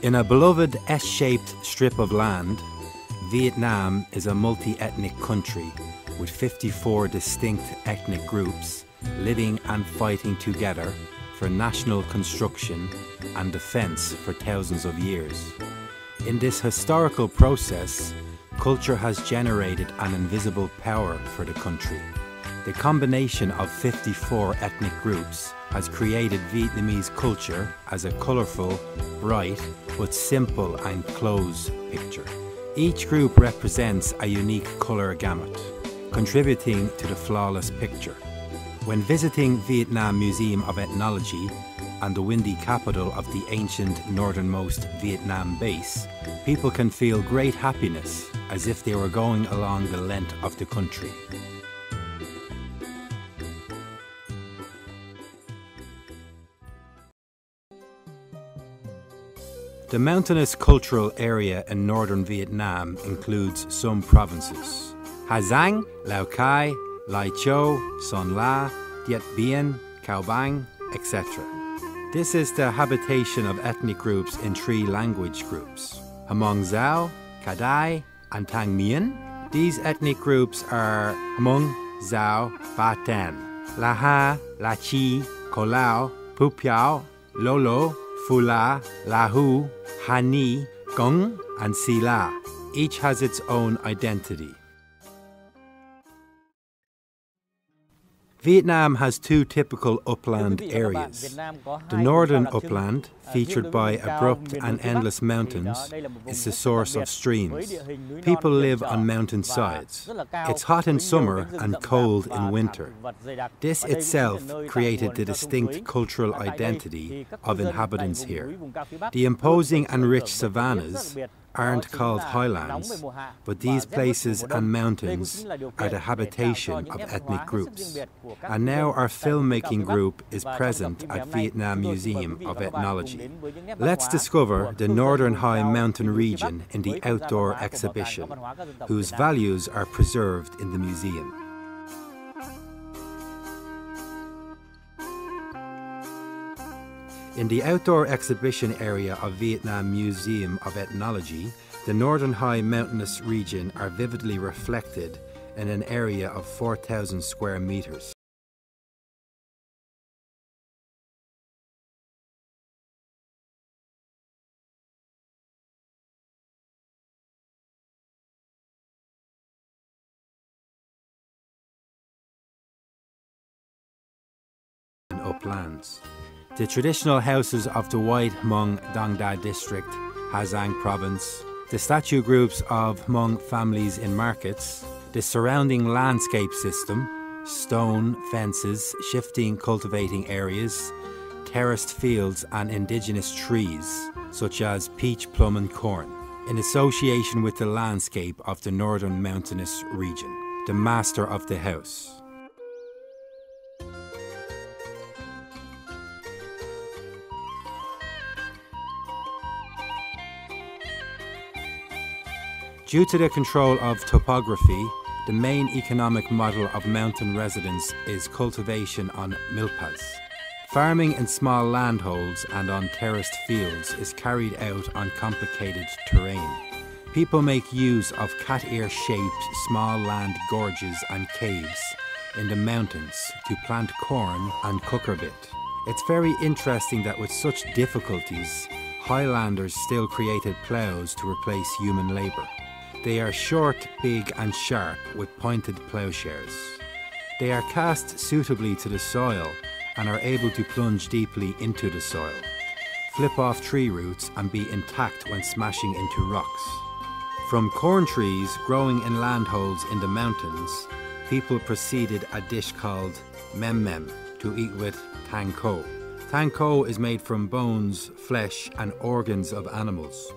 In a beloved S shaped strip of land, Vietnam is a multi ethnic country with 54 distinct ethnic groups living and fighting together for national construction and defense for thousands of years. In this historical process, culture has generated an invisible power for the country. The combination of 54 ethnic groups has created Vietnamese culture as a colourful, bright, but simple and close picture. Each group represents a unique colour gamut, contributing to the flawless picture. When visiting Vietnam Museum of Ethnology and the windy capital of the ancient northernmost Vietnam base, people can feel great happiness as if they were going along the length of the country. The mountainous cultural area in northern Vietnam includes some provinces Ha Giang, Lao Cai, Lai Châu, Son La, Dien Bien, Cao Bang, etc. This is the habitation of ethnic groups in three language groups Hmong Zhao, Kadai, and Tang Mien. These ethnic groups are Hmong, Zhao, Ba Tan, La Ha, La Chi, Kolao, Pu Piao, Lolo, Fula, Lahu, Hani, Gong, and Sila. Each has its own identity. Vietnam has two typical upland areas. The northern upland, featured by abrupt and endless mountains, is the source of streams. People live on mountain sides. It's hot in summer and cold in winter. This itself created the distinct cultural identity of inhabitants here. The imposing and rich savannas aren't called highlands, but these places and mountains are the habitation of ethnic groups. And now our filmmaking group is present at Vietnam Museum of Ethnology. Let's discover the Northern High Mountain region in the outdoor exhibition, whose values are preserved in the museum. In the outdoor exhibition area of Vietnam Museum of Ethnology, the northern high mountainous region are vividly reflected in an area of 4,000 square meters. uplands. The traditional houses of the White Hmong Dang Da district, Ha Giang province, the statue groups of Hmong families in markets, the surrounding landscape system, stone, fences, shifting cultivating areas, terraced fields, and indigenous trees, such as peach, plum, and corn, in association with the landscape of the northern mountainous region, the master of the house. Due to the control of topography, the main economic model of mountain residence is cultivation on milpas. Farming in small landholds and on terraced fields is carried out on complicated terrain. People make use of cat ear shaped small land gorges and caves in the mountains to plant corn and cucurbit. It's very interesting that with such difficulties, Highlanders still created ploughs to replace human labour. They are short, big, and sharp with pointed ploughshares. They are cast suitably to the soil and are able to plunge deeply into the soil, flip off tree roots, and be intact when smashing into rocks. From corn trees growing in landholds in the mountains, people proceeded a dish called men men to eat with tang ko. Tang ko is made from bones, flesh, and organs of animals.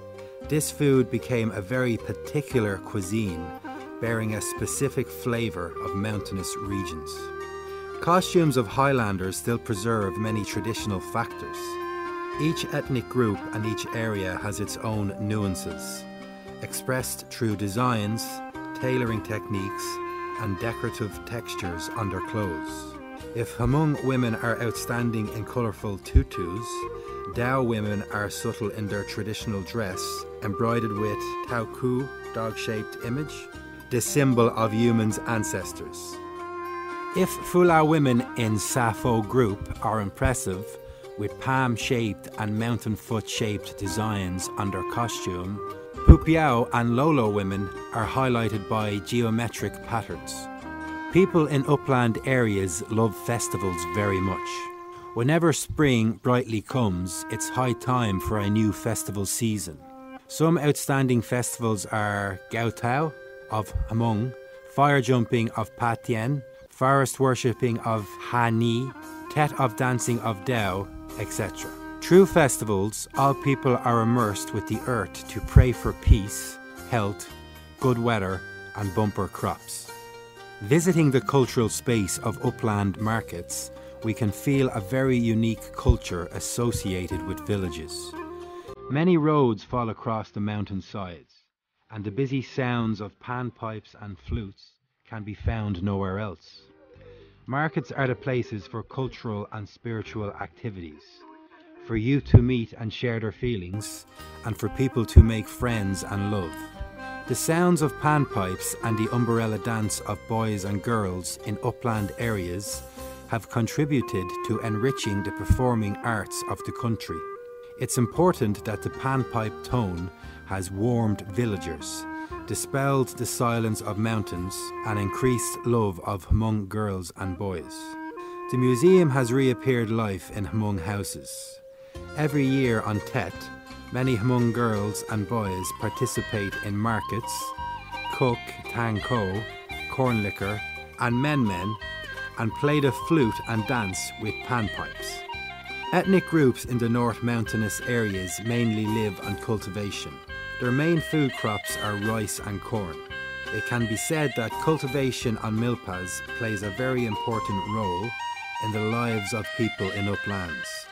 This food became a very particular cuisine, bearing a specific flavour of mountainous regions. Costumes of Highlanders still preserve many traditional factors. Each ethnic group and each area has its own nuances, expressed through designs, tailoring techniques, and decorative textures on their clothes. If Hmong women are outstanding in colourful tutus, Dao women are subtle in their traditional dress, embroidered with Tao Ku, dog shaped image, the symbol of humans' ancestors. If Fula women in Safo group are impressive, with palm shaped and mountain foot shaped designs on their costume, Pupiao and Lolo women are highlighted by geometric patterns. People in upland areas love festivals very much. Whenever spring brightly comes, it's high time for a new festival season. Some outstanding festivals are Gaotao of Hmong, fire jumping of Patien, forest worshipping of Hani, Tet of dancing of Dao, etc. True festivals, all people are immersed with the earth to pray for peace, health, good weather, and bumper crops. Visiting the cultural space of upland markets, we can feel a very unique culture associated with villages. Many roads fall across the mountain sides, and the busy sounds of panpipes and flutes can be found nowhere else. Markets are the places for cultural and spiritual activities for youth to meet and share their feelings, and for people to make friends and love. The sounds of panpipes and the umbrella dance of boys and girls in upland areas have contributed to enriching the performing arts of the country. It's important that the panpipe tone has warmed villagers, dispelled the silence of mountains, and increased love of Hmong girls and boys. The museum has reappeared life in Hmong houses. Every year on Tet, many Hmong girls and boys participate in markets, cook tang ko, corn liquor, and men men, and play the flute and dance with panpipes. Ethnic groups in the North Mountainous areas mainly live on cultivation. Their main food crops are rice and corn. It can be said that cultivation on milpas plays a very important role in the lives of people in uplands.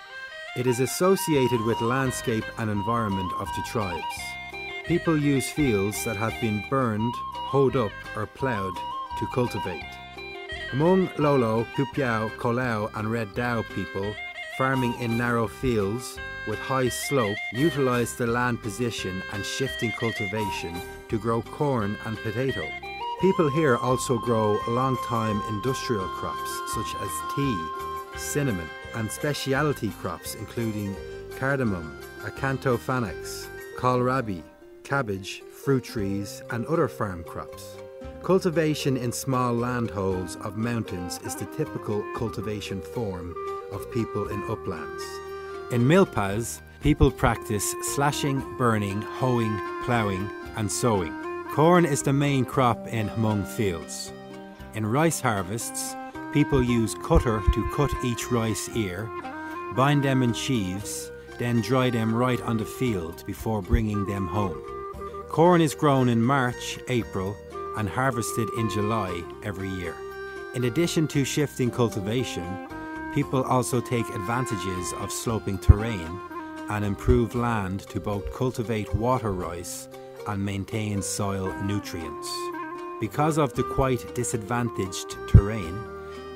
It is associated with landscape and environment of the tribes. People use fields that have been burned, hoed up, or ploughed to cultivate. Among Lolo, Pupiao, Kolao, and Red Dao people, farming in narrow fields with high slope utilize the land position and shifting cultivation to grow corn and potato. People here also grow long-time industrial crops such as tea, cinnamon, and specialty crops including cardamom, acanthopanax, kohlrabi, cabbage, fruit trees, and other farm crops. Cultivation in small landholds of mountains is the typical cultivation form of people in uplands. In milpas, people practice slashing, burning, hoeing, ploughing, and sowing. Corn is the main crop in Hmong fields. In rice harvests, People use cutter to cut each rice ear, bind them in sheaves, then dry them right on the field before bringing them home. Corn is grown in March, April, and harvested in July every year. In addition to shifting cultivation, people also take advantages of sloping terrain and improve land to both cultivate water rice and maintain soil nutrients. Because of the quite disadvantaged terrain,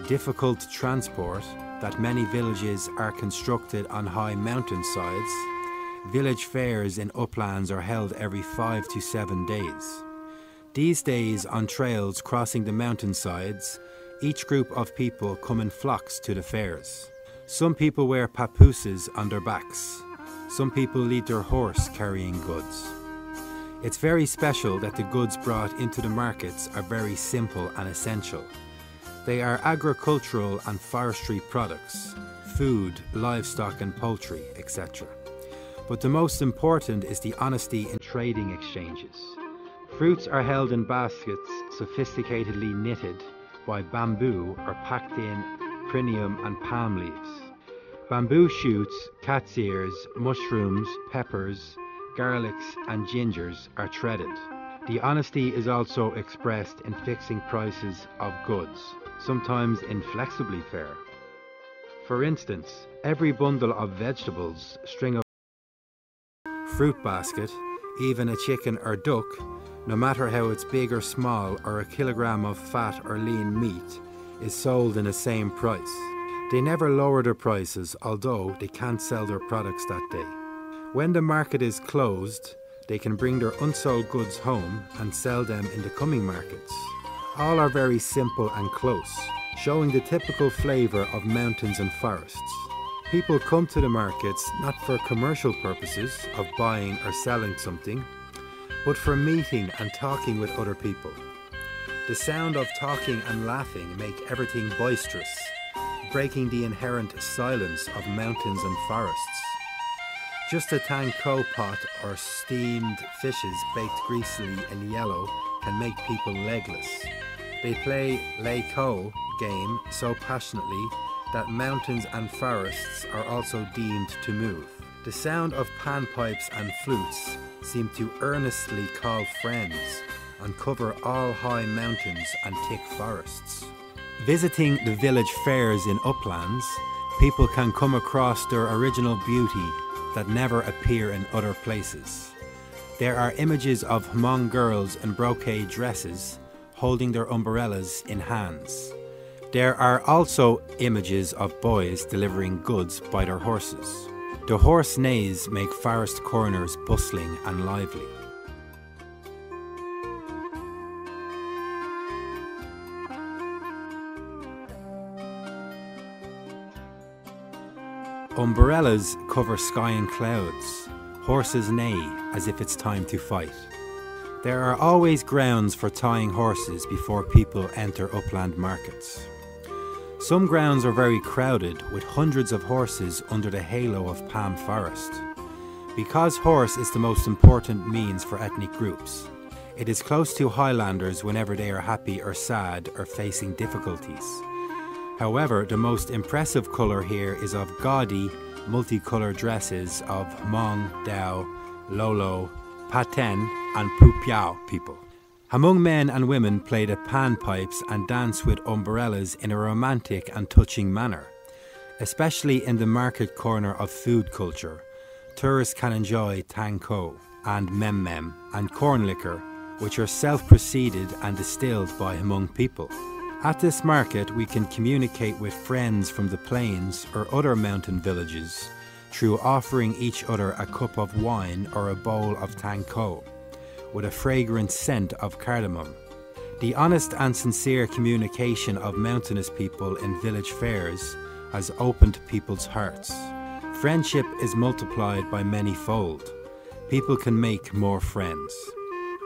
difficult transport that many villages are constructed on high mountainsides, village fairs in uplands are held every five to seven days. These days, on trails crossing the mountainsides, each group of people come in flocks to the fairs. Some people wear papooses on their backs. Some people lead their horse carrying goods. It's very special that the goods brought into the markets are very simple and essential. They are agricultural and forestry products, food, livestock and poultry, etc. But the most important is the honesty in trading exchanges. Fruits are held in baskets sophisticatedly knitted by bamboo are packed in phrynium and palm leaves. Bamboo shoots, cat's ears, mushrooms, peppers, garlics, and gingers are threaded. The honesty is also expressed in fixing prices of goods sometimes inflexibly fair. For instance, every bundle of vegetables, string of fruit basket, even a chicken or duck, no matter how it's big or small, or a kilogram of fat or lean meat, is sold in the same price. They never lower their prices, although they can't sell their products that day. When the market is closed, they can bring their unsold goods home and sell them in the coming markets. All are very simple and close, showing the typical flavour of mountains and forests. People come to the markets not for commercial purposes of buying or selling something, but for meeting and talking with other people. The sound of talking and laughing make everything boisterous, breaking the inherent silence of mountains and forests. Just a tang ko pot or steamed fishes baked greasily in yellow can make people legless. They play lei ko game so passionately that mountains and forests are also deemed to move. The sound of panpipes and flutes seem to earnestly call friends and cover all high mountains and thick forests. Visiting the village fairs in uplands, people can come across their original beauty that never appear in other places. There are images of Hmong girls in brocade dresses holding their umbrellas in hands. There are also images of boys delivering goods by their horses. The horse neighs make forest corners bustling and lively. Umbrellas cover sky and clouds. Horses neigh as if it's time to fight. There are always grounds for tying horses before people enter upland markets. Some grounds are very crowded with hundreds of horses under the halo of palm forest. Because horse is the most important means for ethnic groups, it is close to Highlanders whenever they are happy or sad or facing difficulties. However, the most impressive colour here is of gaudy, multicoloured dresses of Hmong, Dao, Lolo, Paten, and Pupiao people. Hmong men and women play the panpipes and dance with umbrellas in a romantic and touching manner. Especially in the market corner of food culture, tourists can enjoy tang ko and men men and corn liquor, which are self preceded and distilled by Hmong people. At this market, we can communicate with friends from the plains or other mountain villages through offering each other a cup of wine or a bowl of tang ko with a fragrant scent of cardamom. The honest and sincere communication of mountainous people in village fairs has opened people's hearts. Friendship is multiplied by many fold. People can make more friends.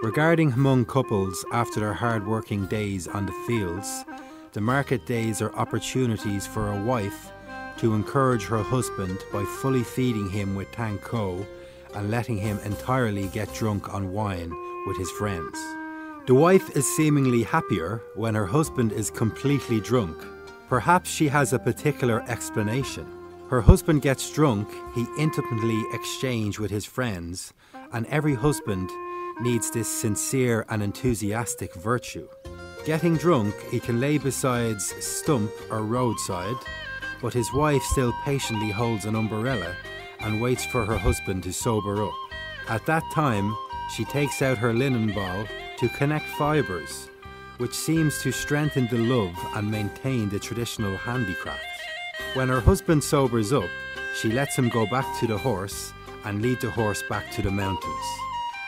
Regarding Hmong couples after their hard working days on the fields, the market days are opportunities for a wife to encourage her husband by fully feeding him with tang ko and letting him entirely get drunk on wine with his friends. The wife is seemingly happier when her husband is completely drunk. Perhaps she has a particular explanation. Her husband gets drunk, he intimately exchange with his friends, and every husband needs this sincere and enthusiastic virtue. Getting drunk, he can lay beside stump or roadside, but his wife still patiently holds an umbrella and waits for her husband to sober up. At that time, she takes out her linen ball to connect fibres, which seems to strengthen the love and maintain the traditional handicraft. When her husband sobers up, she lets him go back to the horse and lead the horse back to the mountains.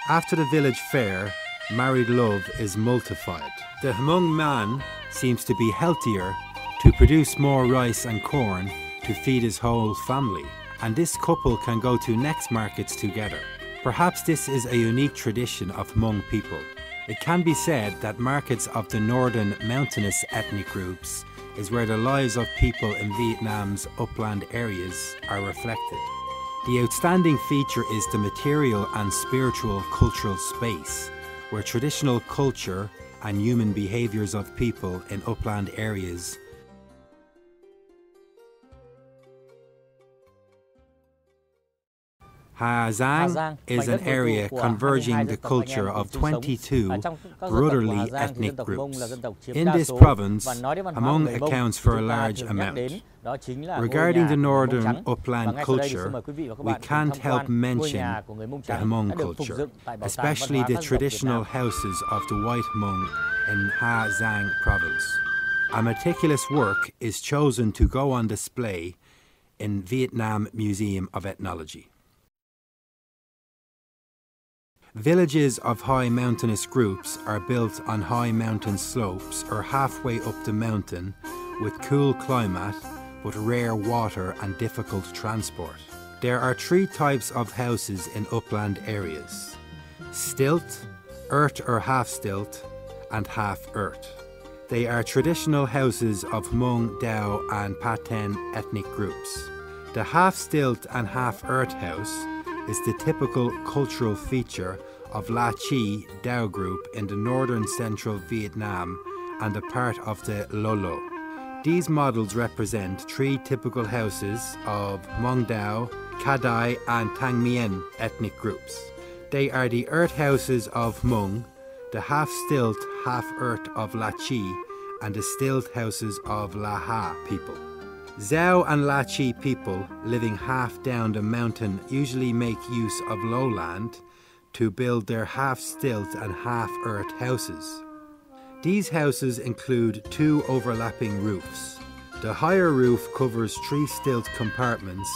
After the village fair, married love is multiplied. The Hmong man seems to be healthier to produce more rice and corn to feed his whole family, and this couple can go to next markets together. Perhaps this is a unique tradition of Hmong people. It can be said that markets of the northern mountainous ethnic groups is where the lives of people in Vietnam's upland areas are reflected. The outstanding feature is the material and spiritual cultural space, where traditional culture and human behaviours of people in upland areas Hà Giang is an area converging the culture of 22 brotherly ethnic groups. In this province, Hmong accounts for a large amount. Regarding the northern upland culture, we can't help mention the Hmong culture, especially the traditional houses of the white Hmong in Ha Giang province. A meticulous work is chosen to go on display in Vietnam Museum of Ethnology. Villages of high mountainous groups are built on high mountain slopes or halfway up the mountain with cool climate but rare water and difficult transport. There are three types of houses in upland areas stilt, earth or half stilt, and half earth. They are traditional houses of Hmong, Dao, and Paten ethnic groups. The half stilt and half earth house is the typical cultural feature of La Chi Dao group in the northern central Vietnam and a part of the Lolo. These models represent three typical houses of Hmong Dao, Kadai, and Tang Mien ethnic groups. They are the earth houses of Hmong, the half stilt, half earth of La Chi, and the stilt houses of La Ha people. Zhao and La Chi people living half down the mountain usually make use of lowland to build their half stilt and half earth houses. These houses include two overlapping roofs. The higher roof covers three stilt compartments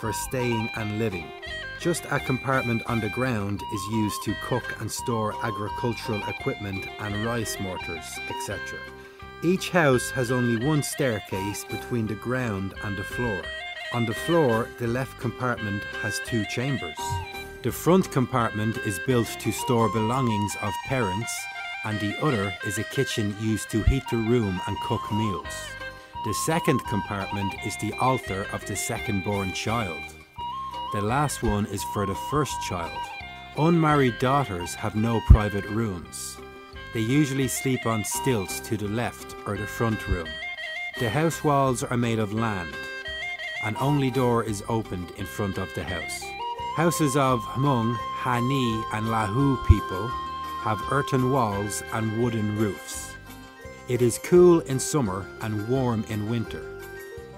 for staying and living. Just a compartment on the ground is used to cook and store agricultural equipment and rice mortars, etc. Each house has only one staircase between the ground and the floor. On the floor, the left compartment has two chambers. The front compartment is built to store belongings of parents, and the other is a kitchen used to heat the room and cook meals. The second compartment is the altar of the second born child. The last one is for the first child. Unmarried daughters have no private rooms. They usually sleep on stilts to the left or the front room. The house walls are made of land. An only door is opened in front of the house. Houses of Hmong, Hani, and Lahu people have earthen walls and wooden roofs. It is cool in summer and warm in winter.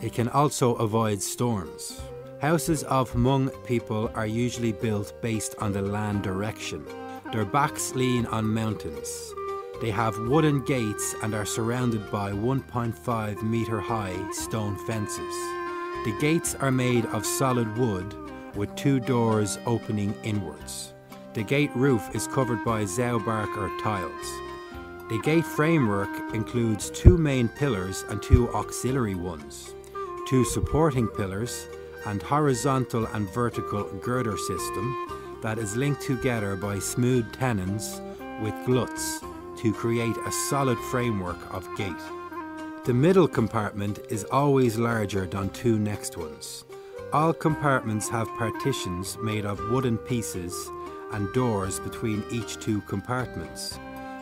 It can also avoid storms. Houses of Hmong people are usually built based on the land direction. Their backs lean on mountains. They have wooden gates and are surrounded by 1.5 metre high stone fences. The gates are made of solid wood with two doors opening inwards. The gate roof is covered by zao bark or tiles. The gate framework includes two main pillars and two auxiliary ones, two supporting pillars, and horizontal and vertical girder system that is linked together by smooth tenons with gluts to create a solid framework of gate. The middle compartment is always larger than two next ones. All compartments have partitions made of wooden pieces and doors between each two compartments.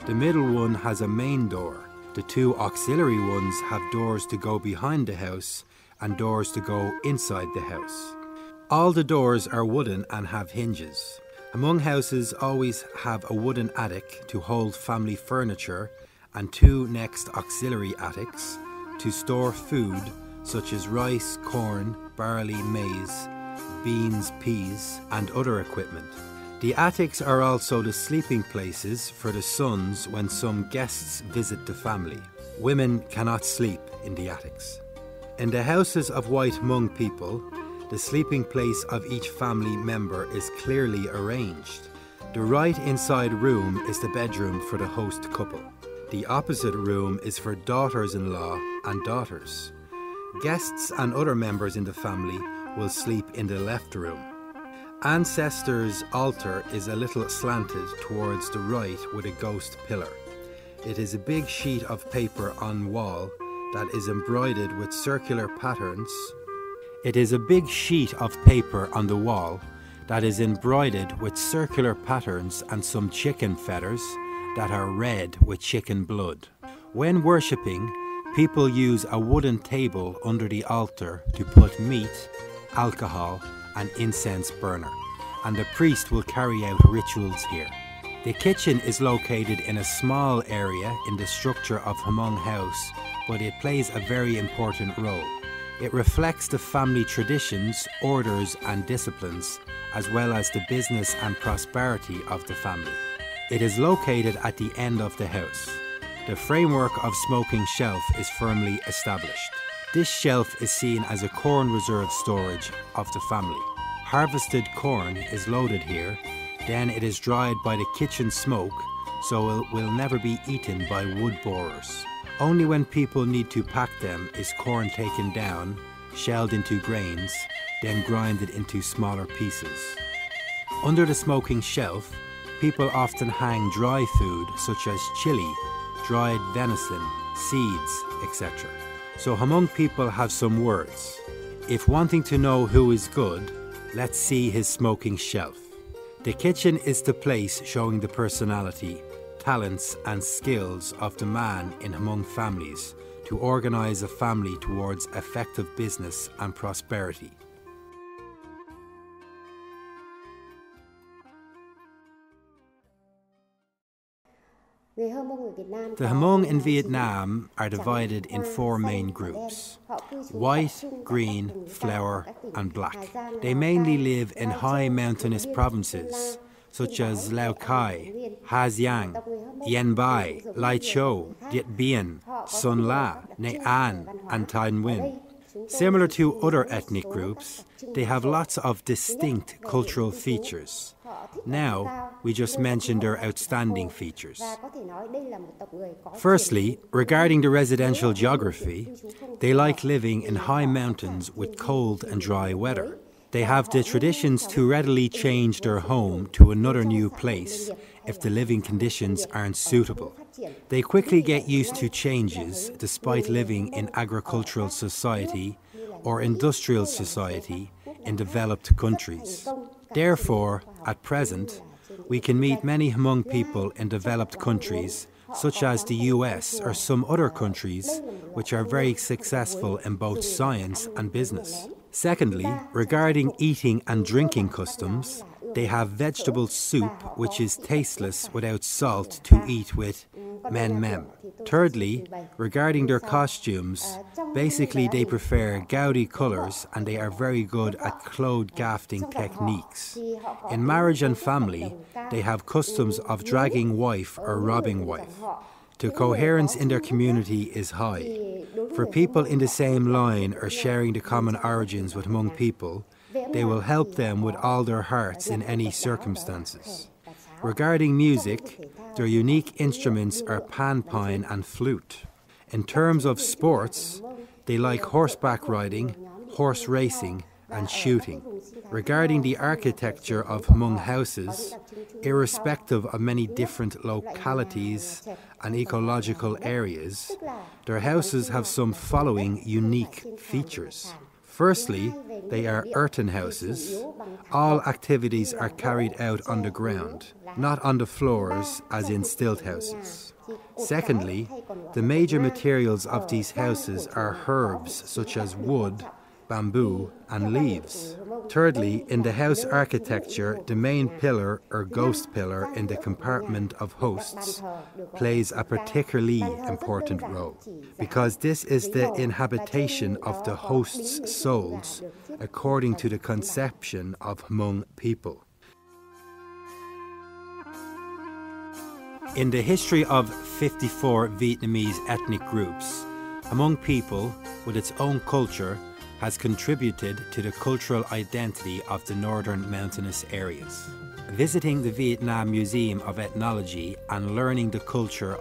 The middle one has a main door. The two auxiliary ones have doors to go behind the house and doors to go inside the house. All the doors are wooden and have hinges. Hmong houses always have a wooden attic to hold family furniture and two next auxiliary attics to store food such as rice, corn, barley, maize, beans, peas, and other equipment. The attics are also the sleeping places for the sons when some guests visit the family. Women cannot sleep in the attics. In the houses of white Hmong people, the sleeping place of each family member is clearly arranged. The right inside room is the bedroom for the host couple. The opposite room is for daughters in law and daughters. Guests and other members in the family will sleep in the left room. Ancestors' altar is a little slanted towards the right with a ghost pillar. It is a big sheet of paper on wall that is embroidered with circular patterns it is a big sheet of paper on the wall that is embroidered with circular patterns and some chicken feathers that are red with chicken blood. When worshipping, people use a wooden table under the altar to put meat, alcohol, and incense burner, and the priest will carry out rituals here. The kitchen is located in a small area in the structure of Hmong House, but it plays a very important role. It reflects the family traditions, orders, and disciplines, as well as the business and prosperity of the family. It is located at the end of the house. The framework of Smoking Shelf is firmly established. This shelf is seen as a corn reserve storage of the family. Harvested corn is loaded here, then it is dried by the kitchen smoke so it will never be eaten by wood borers. Only when people need to pack them is corn taken down, shelled into grains, then grinded into smaller pieces. Under the smoking shelf, people often hang dry food such as chili, dried venison, seeds, etc. So Hmong people have some words. If wanting to know who is good, let's see his smoking shelf. The kitchen is the place showing the personality, talents, and skills of the man in Hmong families to organise a family towards effective business and prosperity. The Hmong in Vietnam are divided in four main groups white, green, flower, and black. They mainly live in high mountainous provinces such as Lao Cai, Ha Giang, Yen Bai, Lai Châu, Dien Bien, Son La, Nghe An, and Thanh Nguyen. Similar to other ethnic groups, they have lots of distinct cultural features. Now, we just mentioned their outstanding features. Firstly, regarding the residential geography, they like living in high mountains with cold and dry weather. They have the traditions to readily change their home to another new place if the living conditions aren't suitable. They quickly get used to changes despite living in agricultural society or industrial society in developed countries. Therefore, at present, we can meet many Hmong people in developed countries, such as the US or some other countries, which are very successful in both science and business. Secondly, regarding eating and drinking customs, they have vegetable soup which is tasteless without salt to eat with men mem. Thirdly, regarding their costumes, basically they prefer gaudy colours and they are very good at clothes gafting techniques. In marriage and family, they have customs of dragging wife or robbing wife. The coherence in their community is high. For people in the same line or sharing the common origins with Hmong people, they will help them with all their hearts in any circumstances. Regarding music, their unique instruments are panpipe and flute. In terms of sports, they like horseback riding, horse racing, and shooting. Regarding the architecture of Hmong houses, irrespective of many different localities and ecological areas, their houses have some following unique features. Firstly, they are earthen houses. All activities are carried out on the ground, not on the floors as in stilt houses. Secondly, the major materials of these houses are herbs such as wood, bamboo, and leaves. Thirdly, in the house architecture, the main pillar or ghost pillar in the compartment of hosts plays a particularly important role because this is the inhabitation of the host's souls according to the conception of Hmong people. In the history of 54 Vietnamese ethnic groups, Hmong people, with its own culture, has contributed to the cultural identity of the northern mountainous areas. Visiting the Vietnam Museum of Ethnology and learning the culture